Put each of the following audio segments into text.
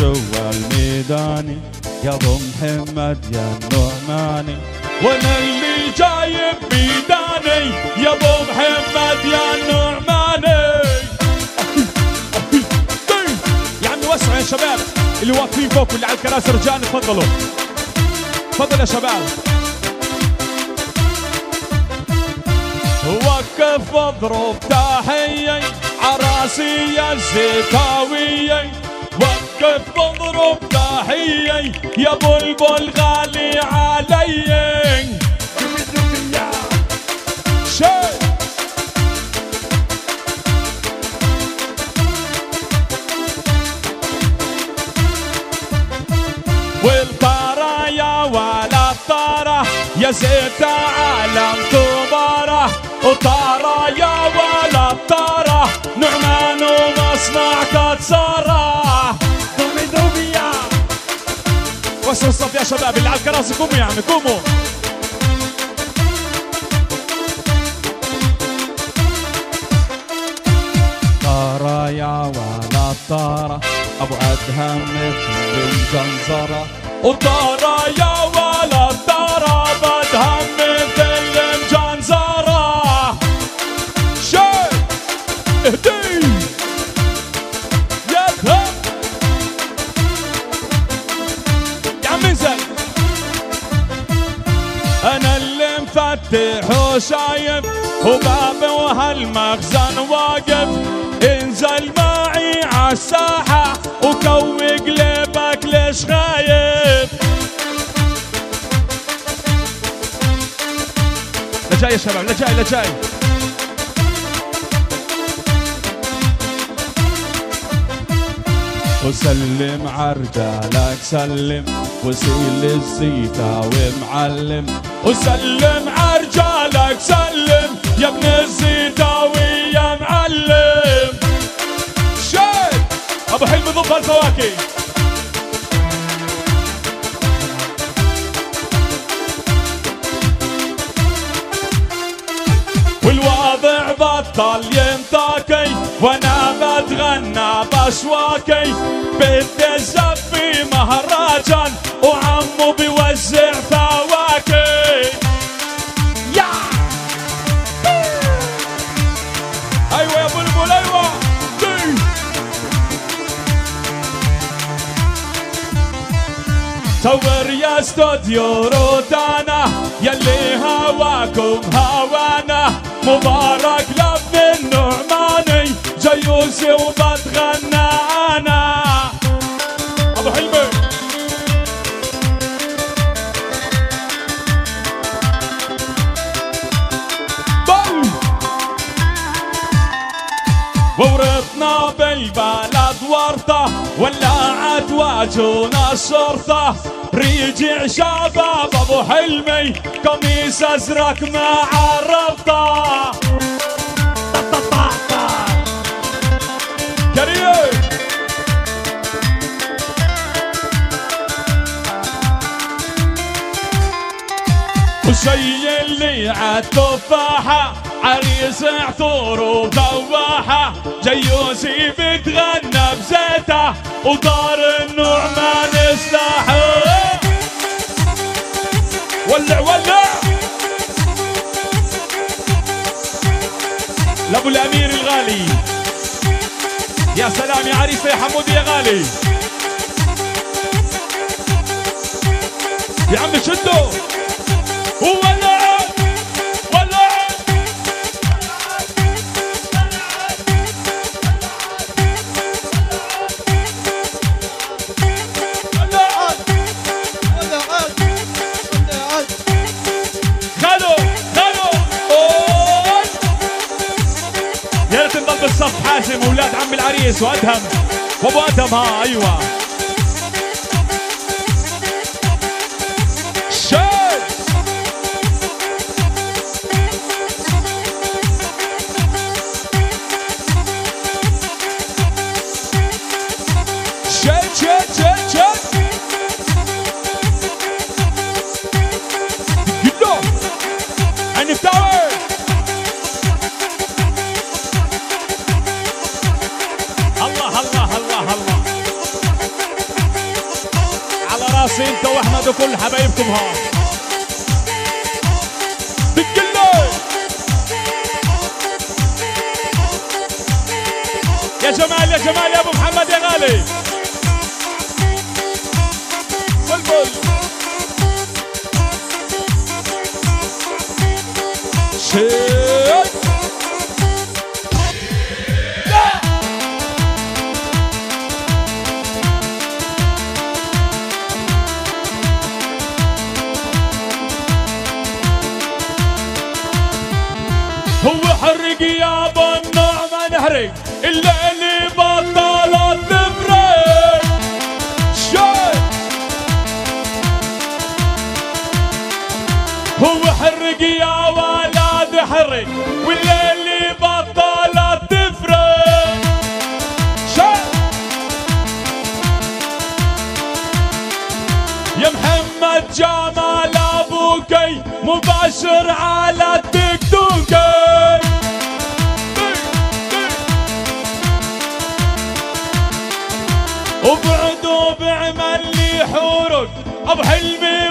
جوا الميداني يا أبو محمد يا النعماني وأنا اللي جايب ميداني يا أبو محمد يا النعماني يا عمي وسعوا يا شباب اللي واقفين فوق واللي على الكراسي رجال تفضلوا. تفضل يا شباب. وقف واضرب تحية عراسي الزيتاوية وقف واضرب تحية يا بلبل غالي علي شي والطارة يا ولا الطارة يا زيت عالم تبارة وطارة يا ولا الطارة نعمان ومصنع كتسارة وسعوا الصف يا شباب اللي على الكراسي قوموا يا عمي قوموا. طارة يا ولا الطارة أبو أدهم مثل الجنزرة. وطارة يا مفتح وشايف وبابي وهالمخزن واقف. انزل معي عالساحة وكوي قلبك ليش خايف. لجاي يا شباب لجاي لجاي وسلم عرجالك سلم. وسيل الزيتا ومعلم. وسلم عرجالك سلم. يا ابن الزيتاوي يا معلم. شيك أبو حلمي ضب الفواكه. والواضع بطل ينطاكي وأنا بتغنى باشواكي بدي الزفي مهرجان وعمو بيوزع استوديو روتانا يلي هواكم هوانا مبارك لابن النعماني جيوسي وبتغنى أنا ابو حلمي وورثنا بالبلد ورطة ولعت واجونا الشرطة ريجع شباب ابو حلمي قميص أزرق مع الربطة كريم وشي اللي عالتفاحة عريس عطور وذواحة. جيوسي بتغنى بزيته ودار النعمان يا سلام يا عريسه يا حمودي يا غالي. يا عم شدوا وولع وادهم وابو ادهم ها أيوه محمد جمال ابوكي مباشر على التيك توكي وبعدو بعمل لي حورك أبو حلمي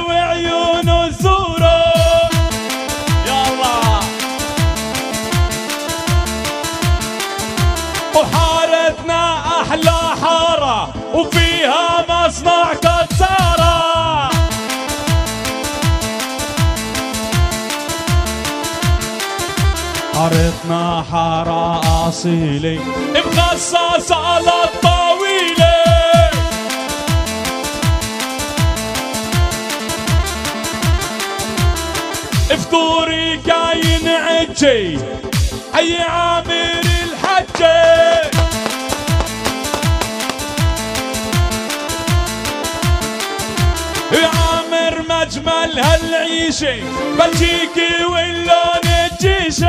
حاره اصيله مخصص على الطويله فطوري كاين عجي حي عامر الحجي عامر مجمل هالعيشة بلجيكي واللون الجيشي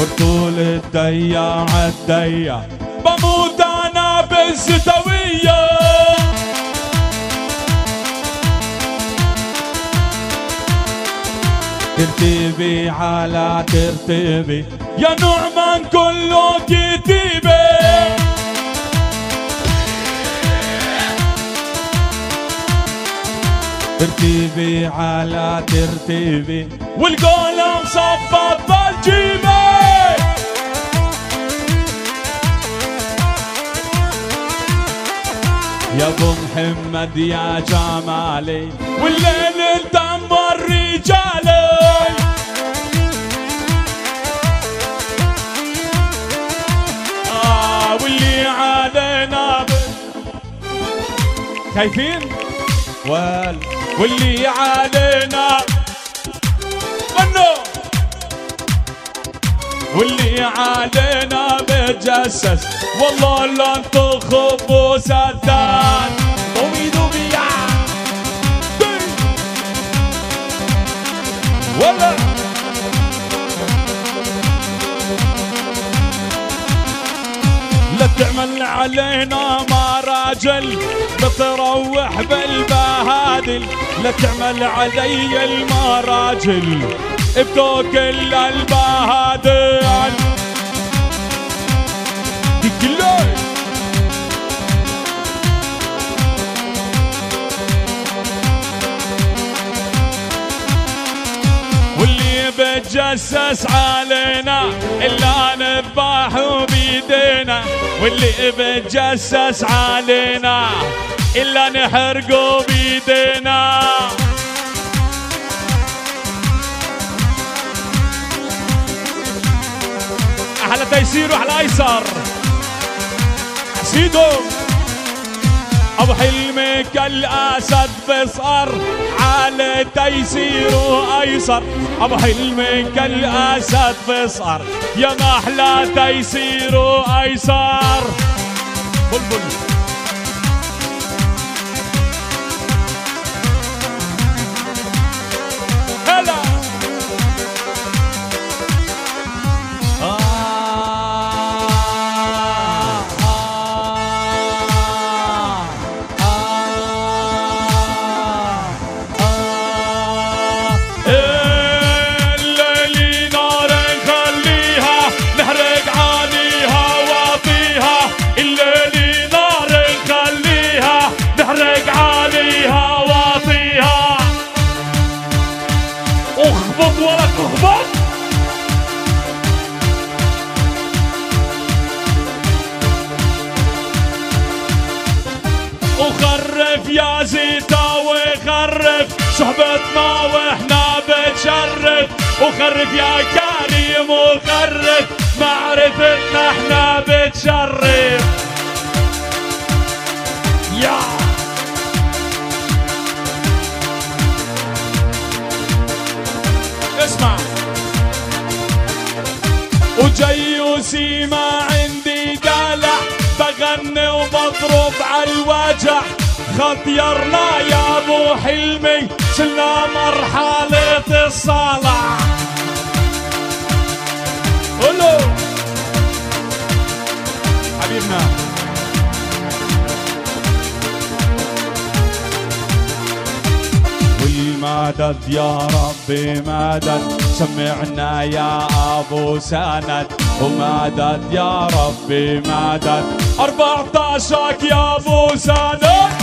والطول الضيع الضيع بموت أنا بالزتويه ترتيبي على ترتيبي. يا نعمان كله كتيبي ترتيبي على ترتيبي. والقلم صفط بالجيبي يا أبو محمد يا جمالي والليل الدمر رجالي آه واللي علينا. خايفين وال واللي علينا غنوا واللي علينا بتجسس والله لا انتخب وسداد دوبي علينا ما راجل بتروح بالبهادل لا تعمل علي المراجل. بتوكل البهادل. كله واللي بتجسس علينا إلا نذبح بيدينا. واللي بتجسس علينا إلا نحرقه بيدينا أحلى تيسير وأحلى أيسر. سيدو ابو حلمي كالاسد بصقر على تيسير وايسر أبو حلمي كالاسد بصقر يا محلى تيسير وايسر بلبل. صحبتنا وإحنا بتشرف وخرف يا كريم وخرف معرفتنا إحنا بتشرف يا. اسمع. وجيوسي ما عندي دلع بغني وبضرب على الوجع. خطيرنا يا ابو حلمي شلنا مرحلة الصلع قولوا. حبيبنا. والمدد يا ربي مدد سمعنا يا ابو سند. ومدد يا ربي مدد. 14 يا ابو سند.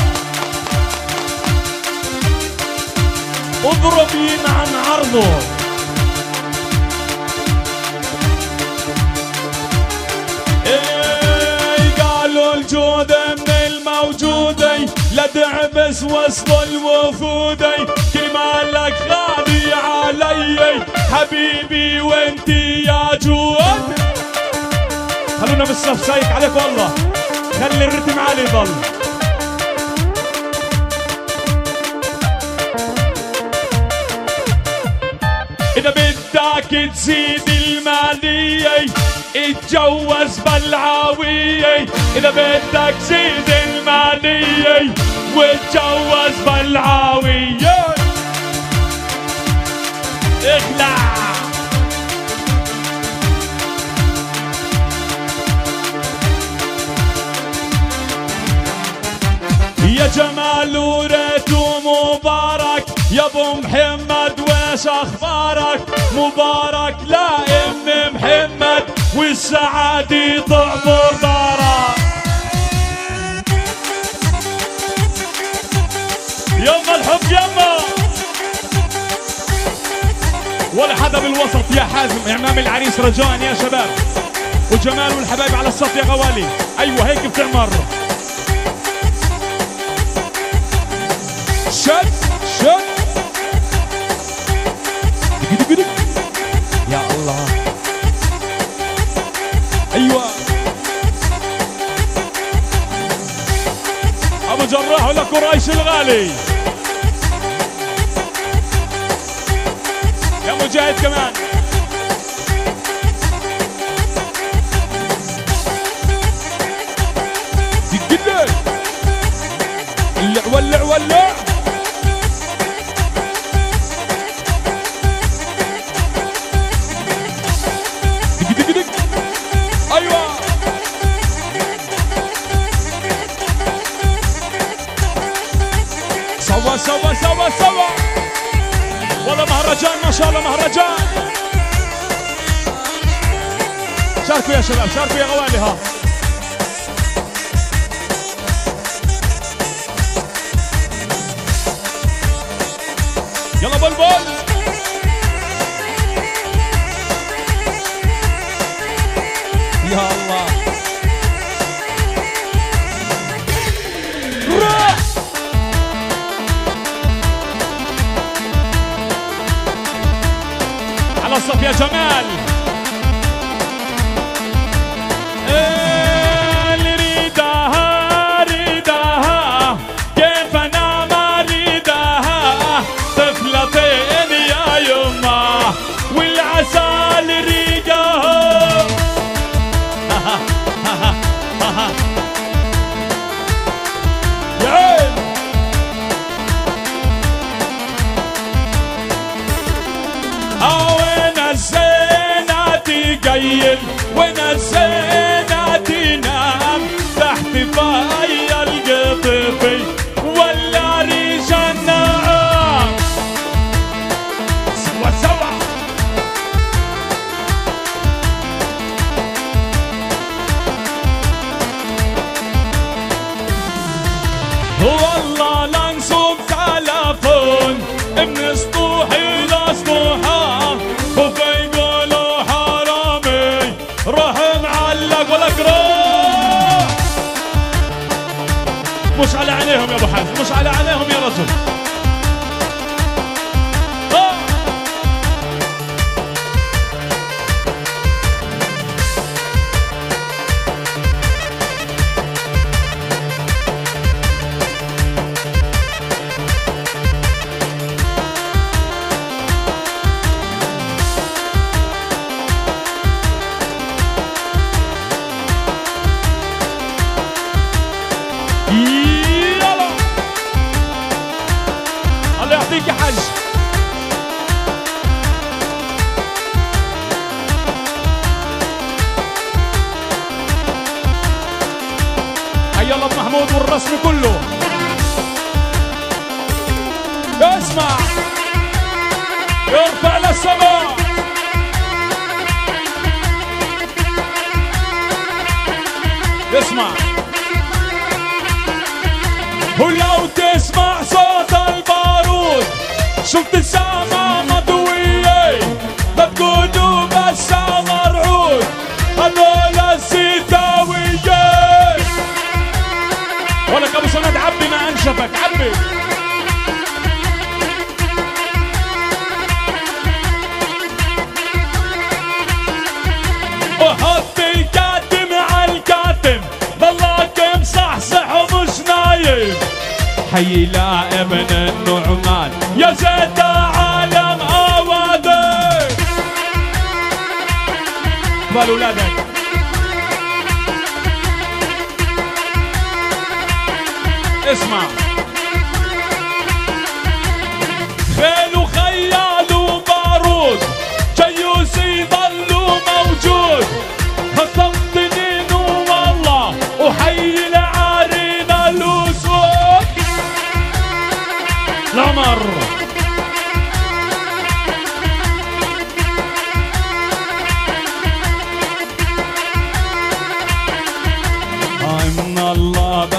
اضرب عن عرضه. إيه قالوا من دعبس وسط الوفودي كل مالك غالي علي حبيبي وانتي يا جود. خلونا بالصف سايق عليك والله. خلي الرتم عالي يضل. إذا بدك تزيد المالية اتجوز بالعاوية إذا بدك تزيد المالية واتجوز بالعاوية اخلع. يا جمال وريت ومبارك يا أبو محمد ويش أخبارك مبارك لا إم محمد والسعادة تعبر دارك يما الحب يما ولا حدا بالوسط يا حازم امام العريس رجاء يا شباب. وجمال والحبايب على السطح يا غوالي. أيوه هيك بتعمر. شد. قريش الغالي. يا مجاهد كمان. مهرجان ما شاء الله مهرجان. شاركوا يا شباب شاركوا يا غوالي ها. يلا بلبل يا الله. على الصف يا جمال وين الزينة تنام تحت فاي القطفي. مش على عليهم يا رجل. محمود والرسم كله. اسمع. يرفع للسماء. اسمع. ولو تسمع صوت البارود. شفت السما مضوية ما انشفك عبي وحط الكاتم على الكاتم ومش نايم. حي النعمان يا زيت عالم اوادك قبل اولادك اسمع خيل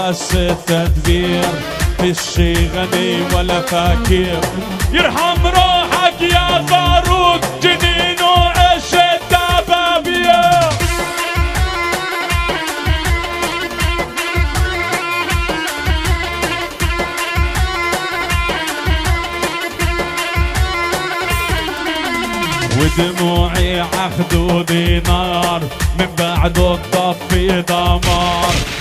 بس التدبير فيش غني ولا فقير. يرحم روحك يا فاروق جنين وعش الدبابير ودموعي عخدودي نار من بعد الطفي دمار.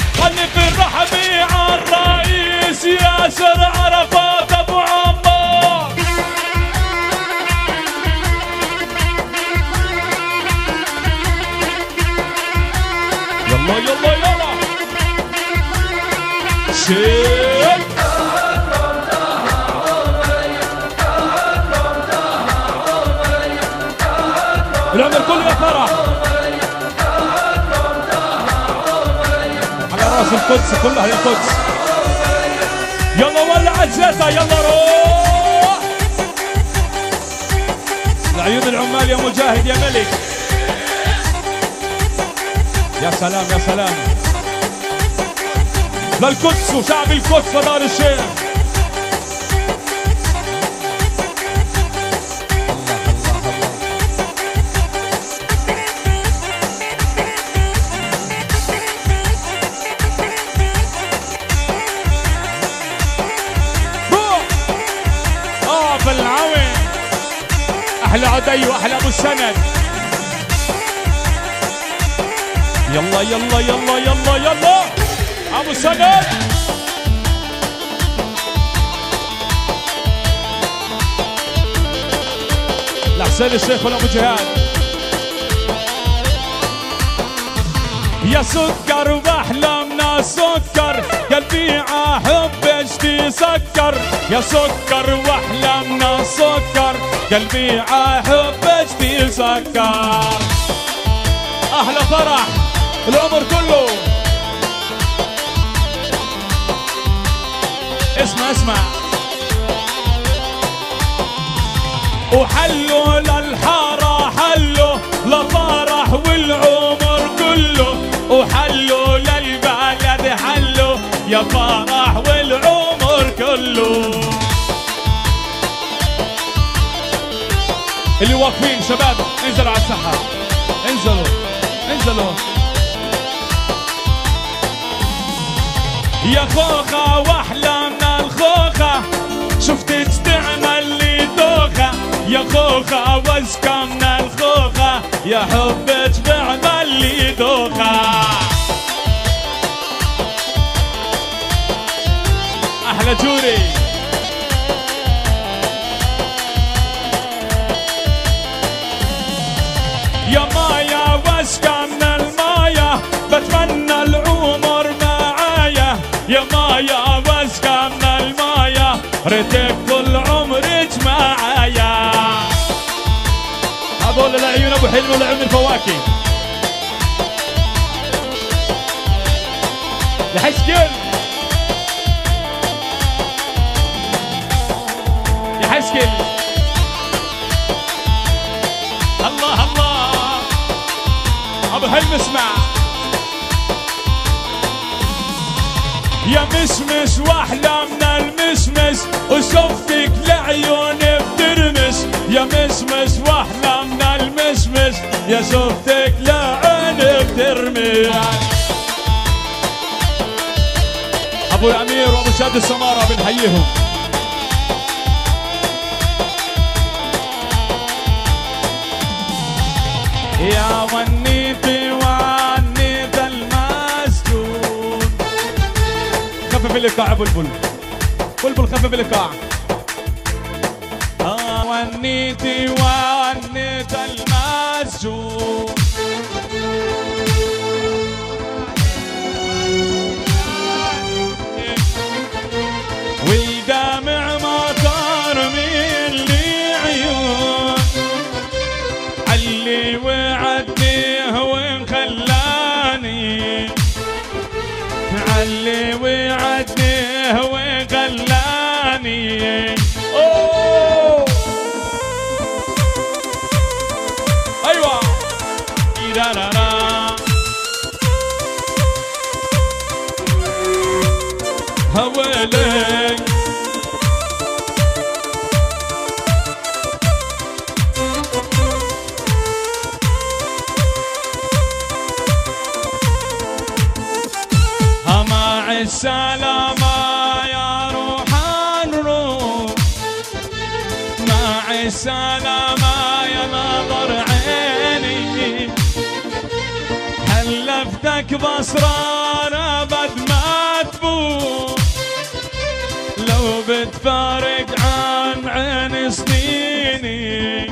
في الرحبي عالرئيس ياسر عرفات أبو عمار. يلا يلا يلا. شيل راس القدس كلها يا قدس يلا ولع الزيتة يلا روح. العيون العمال يا مجاهد يا ملك. يا سلام يا سلام. للقدس وشعب القدس ودار الشيخ. أحلى عدي وأحلى أبو السند. يلا يلا يلا يلا يلا. أبو السند. لحسين الشيخ أبو جهاد. يا سكر واحلامنا سكر قلبي عحبش سكر. يا سكر واحلامنا سكر قلبي عحبش سكر. أحلى فرح العمر كله. اسمع اسمع. وحلوا للحارة حلوا لفرح والعمر كله. وحلوا فرح والعمر كله. اللي واقفين شباب انزلوا على الساحة. انزلوا انزلوا. يا خوخة واحلى من الخوخة. شفت تعمل لي دوخة. يا خوخة وازكى من الخوخة. يا حبك بعمل لي دوخة. أحلى جوري. يا مايا واسكمنا المايا بتمنى العمر معايا. يا مايا واسكمنا المايا ريتك طول عمرك معايا. هذول العيون ابو حلم والعيون الفواكه. يا اسمع يا مشمش واحلى من المشمش وشفتك لعيوني بترمش. يا مشمش واحلى من المشمش يا شفتك لعيوني بترمش. أبو الأمير وأبو شاد السمارة بنحييهم. يا الايقاع بلبل بلبل خفف الايقاع آه ونيتي ونيت المسجون. السلامة يا روح الروح مع السلامة يا عيني حلفتك أبد ما لو بتفارق عن عين سنيني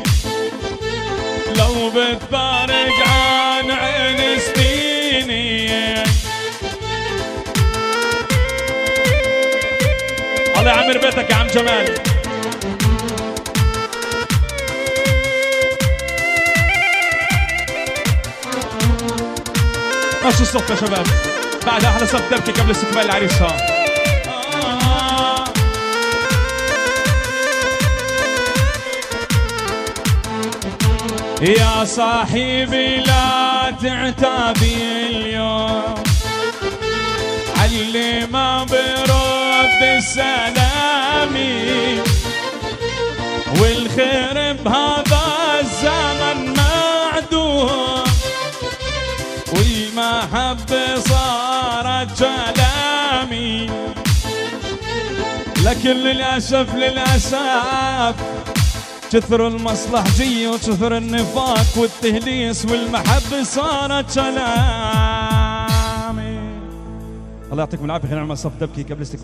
لو بتفارق الله يعمر بيتك يا عم جمال. ماشي الصف يا شباب. بعد أحلى صف تبكي قبل استقبال العريس ها. يا صاحبي لا تعتابي اليوم. علي ما برد السلامي والخير بهذا الزمن معدوم والمحبة صارت كلامي. لكن للأسف للأسف كثر المصلحجية وكثر النفاق والتهليس والمحبة صارت كلامي. الله يعطيكم العافية خلينا نعمل صف تبكي قبل استقبال